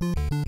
you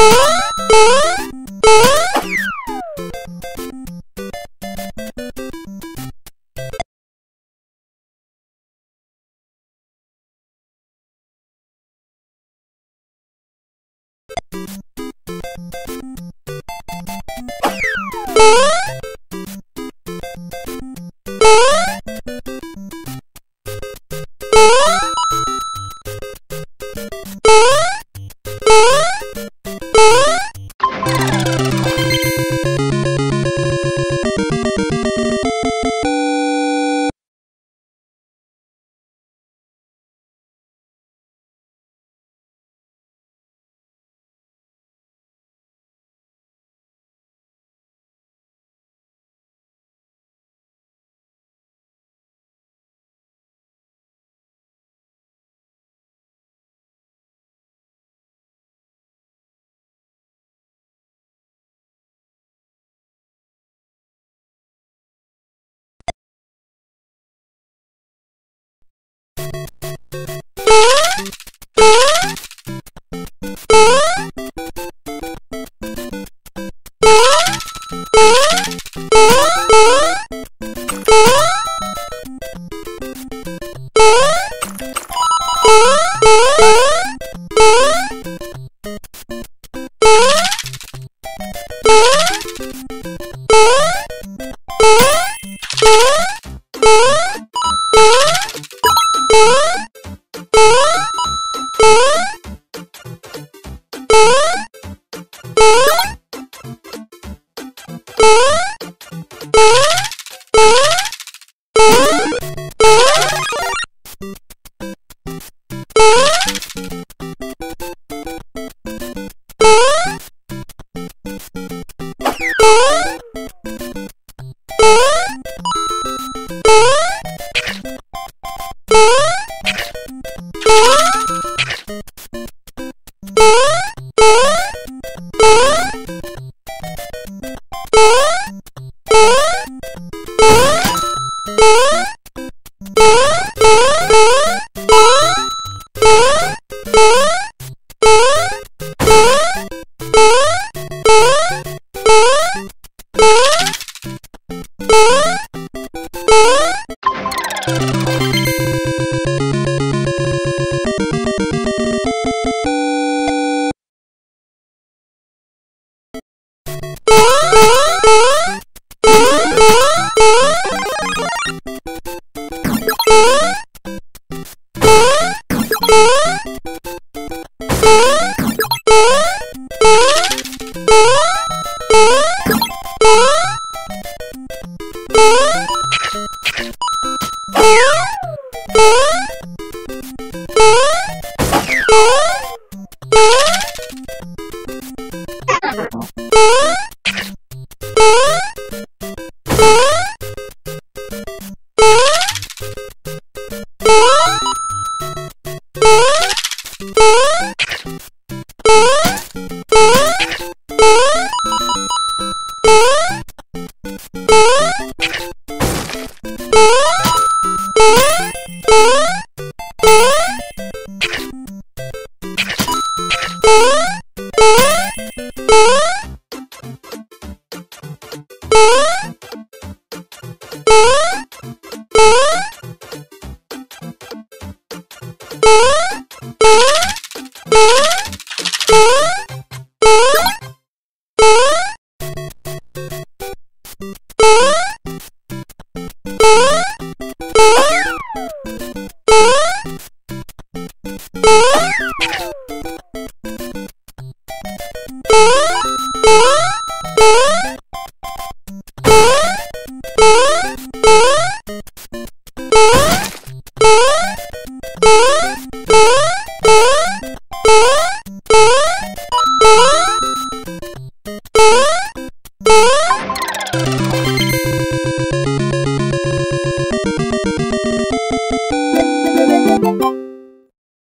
you